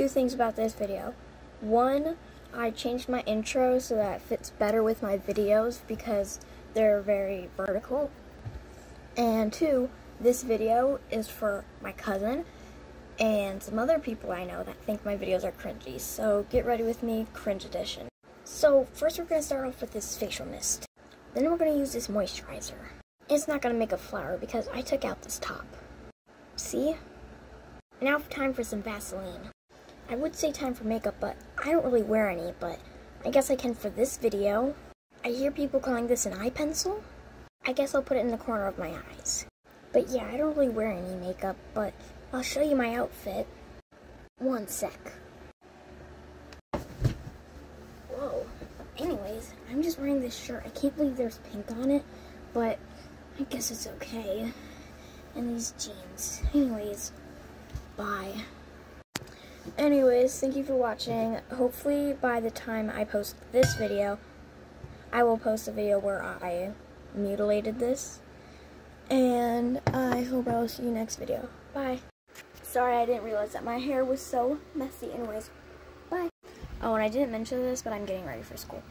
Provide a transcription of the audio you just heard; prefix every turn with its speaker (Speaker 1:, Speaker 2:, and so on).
Speaker 1: two things about this video. One, I changed my intro so that it fits better with my videos because they're very vertical. And two, this video is for my cousin and some other people I know that think my videos are cringy. So get ready with me, cringe edition. So first we're going to start off with this facial mist. Then we're going to use this moisturizer. It's not going to make a flower because I took out this top. See? Now time for some Vaseline. I would say time for makeup, but I don't really wear any, but I guess I can for this video. I hear people calling this an eye pencil. I guess I'll put it in the corner of my eyes. But yeah, I don't really wear any makeup, but I'll show you my outfit. One sec. Whoa. Anyways, I'm just wearing this shirt. I can't believe there's pink on it, but I guess it's okay. And these jeans. Anyways, bye. Anyways, thank you for watching. Hopefully by the time I post this video, I will post a video where I mutilated this. And I hope I will see you next video. Bye. Sorry, I didn't realize that my hair was so messy. Anyways, bye. Oh, and I didn't mention this, but I'm getting ready for school.